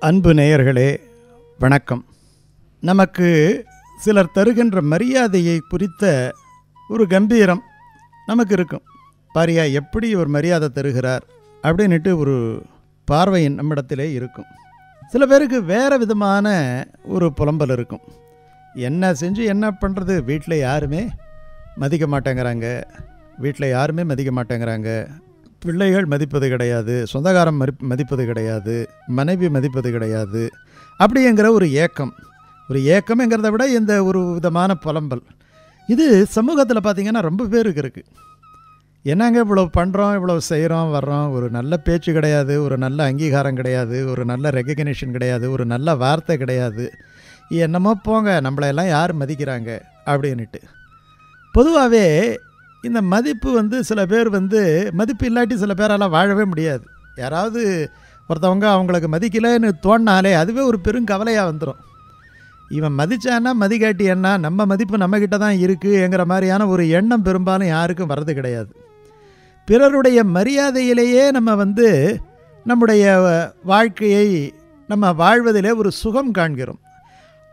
அன்பு நேயர்களே வணக்கம். நமக்கு சிலர் தருகின்ற மரியாதையை குறித்த ஒரு கம்பீரம் நமக்கு இருக்கும். பாரியா எப்படி ஒரு மரியாதை தருகிறார் அப்படின்ட்டு ஒரு பார்வையின் நம்மிடத்திலே இருக்கும். சில பேருக்கு வேறு விதமான ஒரு புலம்பல் இருக்கும். என்ன செஞ்சு என்ன பண்ணுறது வீட்டில் யாருமே மதிக்க மாட்டேங்கிறாங்க. வீட்டில் யாருமே மதிக்க மாட்டேங்கிறாங்க. பிள்ளைகள் மதிப்பது கிடையாது சொந்தக்காரம் மதி மதிப்பது கிடையாது மனைவி மதிப்பது கிடையாது அப்படிங்கிற ஒரு ஏக்கம். ஒரு ஏக்கம்ங்கிறத விட இந்த ஒரு விதமான புலம்பல். இது சமூகத்தில் பார்த்திங்கன்னா ரொம்ப பேருக்கு இருக்குது என்னங்க இவ்வளோ பண்ணுறோம் இவ்வளோ செய்கிறோம் வர்றோம்? ஒரு நல்ல பேச்சு கிடையாது ஒரு நல்ல அங்கீகாரம் கிடையாது ஒரு நல்ல ரெக்கக்னேஷன் கிடையாது ஒரு நல்ல வார்த்தை கிடையாது. என்னமோ போங்க நம்மளையெல்லாம் யார் மதிக்கிறாங்க? அப்படின்ட்டு பொதுவாகவே இந்த மதிப்பு வந்து சில பேர் வந்து மதிப்பு இல்லாட்டி சில பேரால் வாழவே முடியாது. யாராவது ஒருத்தவங்க அவங்களுக்கு மதிக்கலைன்னு தோணினாலே அதுவே ஒரு பெரும் கவலையாக வந்துடும் இவன் மதித்தான்னா மதிக்காட்டி என்ன நம்ம மதிப்பு நம்மக்கிட்ட தான் இருக்குங்கிற மாதிரியான ஒரு எண்ணம் பெரும்பாலும் யாருக்கும் வர்றது கிடையாது. பிறருடைய மரியாதையிலேயே நம்ம வந்து நம்முடைய வாழ்க்கையை நம்ம வாழ்வதிலே ஒரு சுகம் காண்கிறோம்.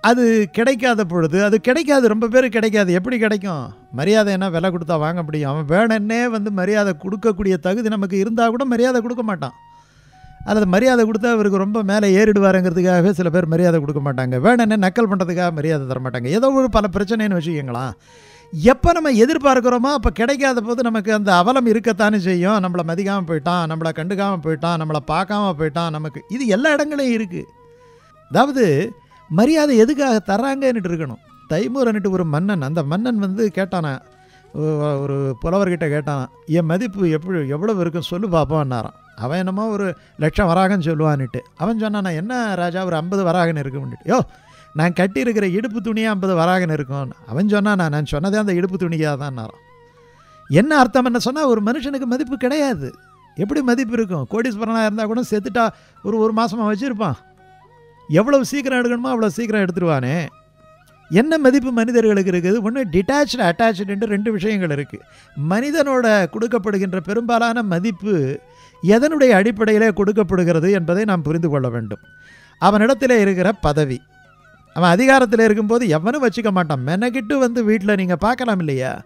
அது கிடைக்காத பொழுது அது கிடைக்காது ரொம்ப பேர் கிடைக்காது. எப்படி கிடைக்கும்? மரியாதை என்ன விலை கொடுத்தா வாங்க முடியும்? அவன் வேணுன்னே வந்து மரியாதை கொடுக்கக்கூடிய தகுதி நமக்கு இருந்தால் கூட மரியாதை கொடுக்க மாட்டான். அல்லது மரியாதை கொடுத்தா அவருக்கு ரொம்ப மேலே ஏறிடுவாருங்கிறதுக்காகவே சில பேர் மரியாதை கொடுக்க மாட்டாங்க. வேணுன்னே நக்கல் பண்ணுறதுக்காக மரியாதை தர மாட்டாங்க. ஏதோ ஒரு பல பிரச்சனைன்னு வச்சுக்கோங்களேன். எப்போ நம்ம எதிர்பார்க்குறோமோ அப்போ கிடைக்காத போது நமக்கு அந்த அவலம் இருக்கத்தானே செய்யும். நம்மளை மதிக்காமல் போயிட்டான் நம்மளை கண்டுக்காமல் போயிட்டான் நம்மளை பார்க்காம போயிட்டான் நமக்கு இது எல்லா இடங்களையும் இருக்குது அதாவது மரியாதை எதுக்காக தர்றாங்கன்னுட்டு இருக்கணும். தைமூரன்ட்டு ஒரு மன்னன் அந்த மன்னன் வந்து கேட்டானா ஒரு புலவர்கிட்ட கேட்டான் என் மதிப்பு எப்படி எவ்வளோ இருக்கும் சொல்லு பார்ப்போம்னாரான் அவன் என்னமோ ஒரு லட்சம் வராகன்னு சொல்லுவான்னுட்டு. அவன் சொன்னான் என்ன ராஜா ஒரு ஐம்பது வராகன் இருக்கும்னுட்டு யோ நான் கட்டியிருக்கிற இடுப்பு துணியே ஐம்பது வராகன் இருக்கும்னு அவன் சொன்னான் நான் சொன்னதே அந்த இடுப்பு துணிக்காக தான்னாரான் என்ன அர்த்தம் என்ன சொன்னால் ஒரு மனுஷனுக்கு மதிப்பு கிடையாது. எப்படி மதிப்பு இருக்கும்? கோடீஸ்வரனாக இருந்தால் கூட செத்துட்டா ஒரு ஒரு மாதமாக வச்சுருப்பான். எவ்வளவு சீக்கிரம் எடுக்கணுமோ அவ்வளோ சீக்கிரம் எடுத்துருவானே. என்ன மதிப்பு மனிதர்களுக்கு இருக்குது? ஒன்று டிட்டாச்சு அட்டாச்சுன்ட்டு ரெண்டு விஷயங்கள் இருக்குது மனிதனோட கொடுக்கப்படுகின்ற பெரும்பாலான மதிப்பு எதனுடைய அடிப்படையிலே கொடுக்கப்படுகிறது என்பதை நாம் புரிந்து கொள்ள வேண்டும். அவனிடத்தில் இருக்கிற பதவி. அவன் அதிகாரத்தில் இருக்கும்போது எவனும் வச்சுக்க மாட்டான். மெனக்கிட்டு வந்து வீட்டில் நீங்கள் பார்க்கலாம் இல்லையா?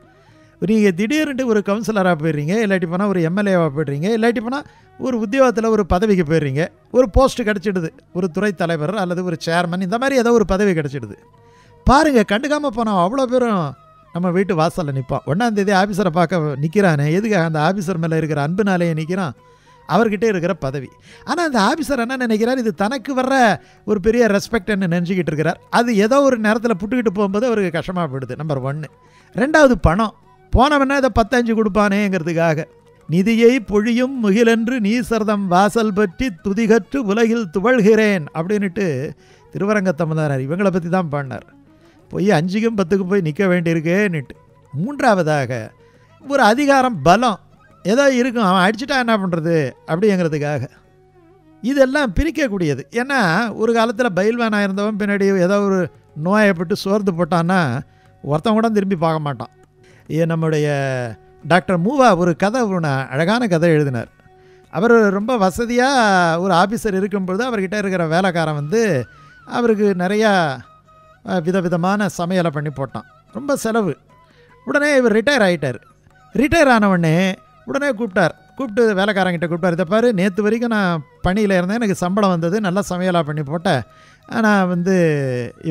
நீங்கள் திடீர்னுட்டு ஒரு கவுன்சிலராக போயிடுறீங்க இல்லாட்டி போனால் ஒரு எம்எல்ஏவாக போயிடுறீங்க இல்லாட்டி போனால் ஒரு உத்தியோகத்தில் ஒரு பதவிக்கு போயிடுறீங்க ஒரு போஸ்ட் கிடச்சிடுது ஒரு துறை தலைவர் அல்லது ஒரு சேர்மன் இந்த மாதிரி ஏதோ ஒரு பதவி கிடச்சிடுது. பாருங்கள் கண்டுக்காமல் போனோம் அவ்வளோ பேரும் நம்ம வீட்டு வாசலில் நிற்பான் ஒன்றாந்தேதி ஆஃபீஸரை பார்க்க நிற்கிறானே எதுக்காக அந்த ஆஃபீஸர் மேலே இருக்கிற அன்புனாலேயே நிற்கிறான் அவர்கிட்ட இருக்கிற பதவி. ஆனால் அந்த ஆஃபீஸர் என்ன நினைக்கிறார்? இது தனக்கு வர்ற ஒரு பெரிய ரெஸ்பெக்ட்னு நினச்சிக்கிட்டு இருக்கிறார். அது ஏதோ ஒரு நேரத்தில் புட்டுக்கிட்டு போகும்போது அவருக்கு கஷ்டமாக போயிடுது நம்பர் ஒன்று ரெண்டாவது பணம். போனவன்னா இதை பத்தஞ்சு கொடுப்பானேங்கிறதுக்காக. நிதியை பொழியும் முகிலென்று நீசர்தம் வாசல் பற்றி துதிகற்று உலகில் துவழ்கிறேன் அப்படின்ட்டு திருவரங்கத்தமதானார் இவங்களை பற்றி தான் பாடினார். போய் அஞ்சுக்கும் பத்துக்கும் போய் நிற்க வேண்டியிருக்கேன்னுட்டு. மூன்றாவதாக ஒரு அதிகாரம் பலம் ஏதோ இருக்கும் அவன் அடிச்சுட்டா என்ன பண்ணுறது அப்படிங்கிறதுக்காக. இதெல்லாம் பிரிக்கக்கூடியது. ஏன்னா ஒரு காலத்தில் பயில்வானாக இருந்தவன் பின்னாடி ஏதோ ஒரு நோயப்பட்டு சோர்ந்து போட்டான்னா ஒருத்தன் கூட திரும்பி பார்க்க மாட்டான். நம்முடைய டாக்டர் மூவா ஒரு கதை ஒன்று அழகான கதை எழுதினார். அவர் ரொம்ப வசதியாக ஒரு ஆஃபீஸர் இருக்கும்பொழுது அவர்கிட்ட இருக்கிற வேலைக்காரன் வந்து அவருக்கு நிறையா விதவிதமான சமையலை பண்ணி போட்டான். ரொம்ப செலவு. உடனே இவர் ரிட்டையர் ஆகிட்டார் ரிட்டையர் ஆனவுடனே உடனே கூப்பிட்டார். கூப்பிட்டு வேலைக்காரங்கிட்ட கூப்பிட்டார். இதை பாரு நேற்று வரைக்கும் நான் பணியில் இருந்தேன் எனக்கு சம்பளம் வந்தது நல்லா சமையலாக பண்ணி போட்டேன். ஆனால் வந்து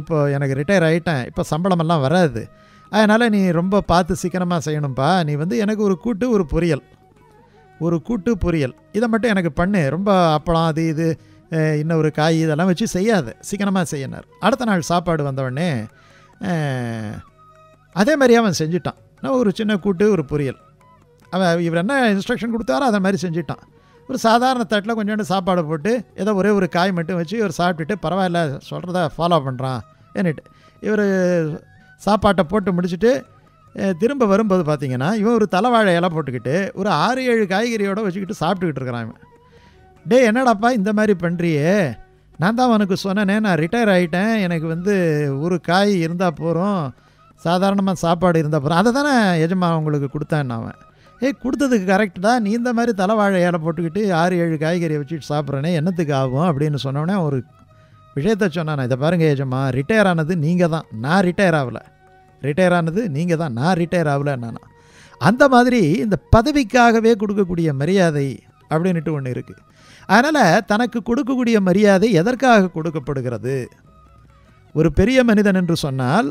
இப்போது எனக்கு ரிட்டையர் ஆகிட்டேன் இப்போ சம்பளமெல்லாம் வராது. அதனால் நீ ரொம்ப பார்த்து சீக்கிரமாக செய்யணும்ப்பா நீ வந்து எனக்கு ஒரு கூட்டு ஒரு பொரியல். ஒரு கூட்டு பொரியல். இதை மட்டும் எனக்கு பண்ணு. ரொம்ப அப்பளம் அது இது இன்னும் ஒரு காய் இதெல்லாம் வச்சு செய்யாது. சீக்கிரமாக செய்யினார் அடுத்த நாள் சாப்பாடு வந்தவுடனே அதே மாதிரியே அவன் செஞ்சுட்டான். நான் ஒரு சின்ன கூட்டு ஒரு பொரியல். அவன் இவர் என்ன இன்ஸ்ட்ரக்ஷன் கொடுத்தாரோ அதை மாதிரி செஞ்சுட்டான். ஒரு சாதாரண தட்டில் கொஞ்சோண்டு சாப்பாடு போட்டு ஏதோ ஒரே ஒரு காய் மட்டும் வச்சு இவர் சாப்பிட்டுட்டு பரவாயில்ல சொல்கிறத ஃபாலோ பண்ணுறான் என்னட்டு. இவர் சாப்பாட்டை போட்டு முடிச்சுட்டு திரும்ப வரும்போது பார்த்தீங்கன்னா இவன் ஒரு தலைவாழை இலை போட்டுக்கிட்டு ஒரு ஆறு ஏழு காய்கறியோடு வச்சுக்கிட்டு சாப்பிட்டுக்கிட்டு இருக்கிறான் டே என்னடாப்பா இந்த மாதிரி பண்ணுறியே நான் தான் உனக்கு சொன்னேனே நான் ரிட்டையர் ஆகிட்டேன் எனக்கு வந்து ஒரு காய் இருந்தால் போகிறோம் சாதாரணமாக சாப்பாடு இருந்தால் போகிறோம் அதை தானே எஜமா உங்களுக்கு கொடுத்தேன் அவன். ஏய் கொடுத்ததுக்கு கரெக்ட் தான். நீ இந்த மாதிரி தலைவாழை இலை போட்டுக்கிட்டு ஆறு ஏழு காய்கறியை வச்சுட்டு சாப்பிட்றேனே என்னத்துக்கு ஆகும்? அப்படின்னு சொன்னோடனே ஒரு விஷயத்த சொன்னான் இதை பாருங்க ஏஜம்மா ரிட்டையர் ஆனது நீங்கள் தான். நான் ரிட்டையர் ஆகலை ரிட்டையர் ஆனது நீங்கள் தான். நான் ரிட்டையர் ஆகலை நானா. அந்த மாதிரி இந்த பதவிக்காகவே கொடுக்கக்கூடிய மரியாதை அப்படின்ட்டு ஒன்று இருக்குது அதனால் தனக்கு கொடுக்கக்கூடிய மரியாதை எதற்காக கொடுக்கப்படுகிறது? ஒரு பெரிய மனிதன் என்று சொன்னால்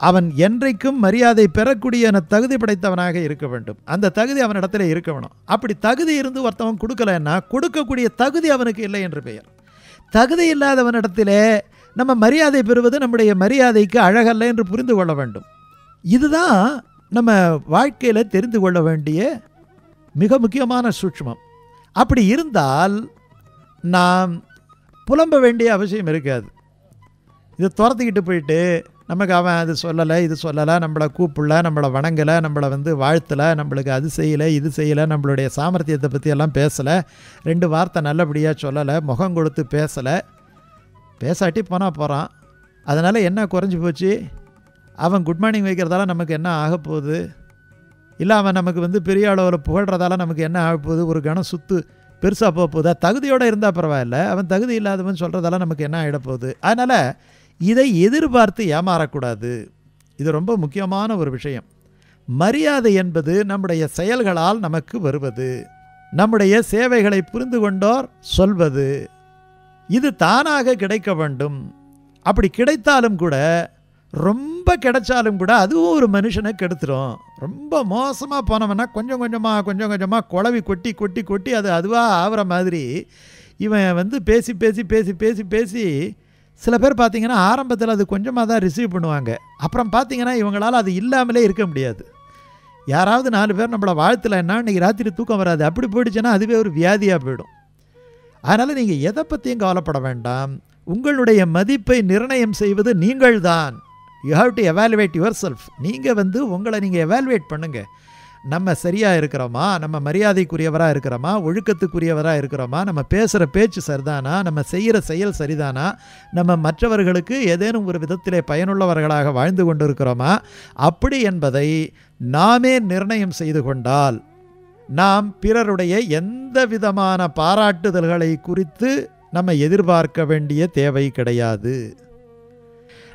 அவன் என்றைக்கும் மரியாதை பெறக்கூடிய தகுதி படைத்தவனாக இருக்க வேண்டும். அந்த தகுதி அவனிடத்தில் இருக்க வேணும் அப்படி தகுதி இருந்து ஒருத்தவன் கொடுக்கலன்னா கொடுக்கக்கூடிய தகுதி அவனுக்கு இல்லை என்று பெயர். தகுதி இல்லாதவனிடத்திலே நம்ம மரியாதை பெறுவது நம்முடைய மரியாதைக்கு அழகல்ல என்று புரிந்து கொள்ள வேண்டும். இதுதான் நம்ம வாழ்க்கையில் தெரிந்து கொள்ள வேண்டிய மிக முக்கியமான சூட்சுமம். அப்படி இருந்தால் நாம் புலம்ப வேண்டிய அவசியம் இருக்காது. இதை துரத்திக்கிட்டு போயிட்டு நமக்கு அவன் அது சொல்லலை இது சொல்லலை நம்மளை கூப்பிடல நம்மளை வணங்கலை நம்மளை வந்து வாழ்த்தலை நம்மளுக்கு அது செய்யலை இது செய்யலை நம்மளுடைய சாமர்த்தியத்தை பற்றி எல்லாம் பேசலை. ரெண்டு வார்த்தை நல்லபடியாக சொல்லலை முகம் கொடுத்து பேசலை. பேசாட்டி போனால் போகிறான் அதனால் என்ன குறைஞ்சி போச்சு? அவன் குட் மார்னிங் வைக்கிறதால நமக்கு என்ன ஆக போகுது? இல்லை அவன் நமக்கு வந்து பெரிய அளவில் புகழ்கிறதால நமக்கு என்ன ஆக போகுது? ஒரு கணம் சுத்து பெருசாக போக போகுதா? தகுதியோடு இருந்தால் பரவாயில்ல. அவன் தகுதி இல்லாதவன் சொல்கிறதால நமக்கு என்ன ஆகிடப்போகுது அதனால் இதை எதிர்பார்த்து ஏமாறக்கூடாது. இது ரொம்ப முக்கியமான ஒரு விஷயம். மரியாதை என்பது நம்முடைய செயல்களால் நமக்கு வருவது. நம்முடைய சேவைகளை புரிந்து கொண்டோர் சொல்வது. இது தானாக கிடைக்க வேண்டும். அப்படி கிடைத்தாலும் கூட ரொம்ப கிடைச்சாலும் கூட அதுவும் ஒரு மனுஷனை கெடுத்துடும் ரொம்ப மோசமாக போனவன்னா கொஞ்சம் கொஞ்சமாக கொஞ்சம் கொஞ்சமாக குழவி கொட்டி கொட்டி கொட்டி அது அதுவாக ஆகிற மாதிரி இவன் வந்து பேசி பேசி பேசி பேசி பேசி சில பேர் பார்த்தீங்கன்னா ஆரம்பத்தில் அது கொஞ்சமாக தான் ரிசீவ் பண்ணுவாங்க. அப்புறம் பார்த்தீங்கன்னா இவங்களால் அது இல்லாமலே இருக்க முடியாது. யாராவது நாலு பேர் நம்மளை வாழ்த்தலைன்னா இன்றைக்கி ராத்திரி தூக்கம் வராது அப்படி போயிடுச்சுன்னா அதுவே ஒரு வியாதியாக போயிடும். அதனால் நீங்கள் எதை பற்றியும் கவலைப்பட வேண்டாம். உங்களுடைய மதிப்பை நிர்ணயம் செய்வது நீங்கள் தான் you have to evaluate yourself நீங்கள் வந்து உங்களை நீங்கள் எவாலுவேட் பண்ணுங்கள் நம்ம சரியாக இருக்கிறோமா? நம்ம மரியாதைக்குரியவராக இருக்கிறோமா? ஒழுக்கத்துக்குரியவராக இருக்கிறோமா? நம்ம பேசுகிற பேச்சு சரிதானா? நம்ம செய்கிற செயல் சரிதானா? நம்ம மற்றவர்களுக்கு ஏதேனும் ஒரு விதத்திலே பயனுள்ளவர்களாக வாழ்ந்து கொண்டிருக்கிறோமா? அப்படி என்பதை நாமே நிர்ணயம் செய்து கொண்டால் நாம் பிறருடைய எந்த விதமான பாராட்டுதல்களை குறித்து நம்ம எதிர்பார்க்க வேண்டிய தேவை கிடையாது.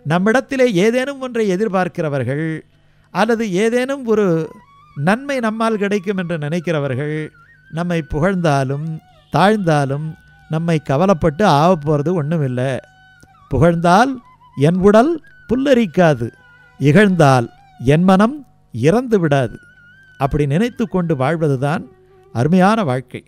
நம்மிடத்திலே ஏதேனும் ஒன்றை எதிர்பார்க்கிறவர்கள் அல்லது ஏதேனும் ஒரு நன்மை நம்மால் கிடைக்கும் என்று நினைக்கிறவர்கள் நம்மை புகழ்ந்தாலும் தாழ்ந்தாலும் நம்மை கவலைப்பட்டு ஆக போகிறது ஒன்றும் இல்லை புகழ்ந்தால் என் உடல் புல்லரிக்காது இகழ்ந்தால் என் மனம் இறந்து விடாது அப்படி நினைத்து கொண்டு வாழ்வதுதான் அருமையான வாழ்க்கை.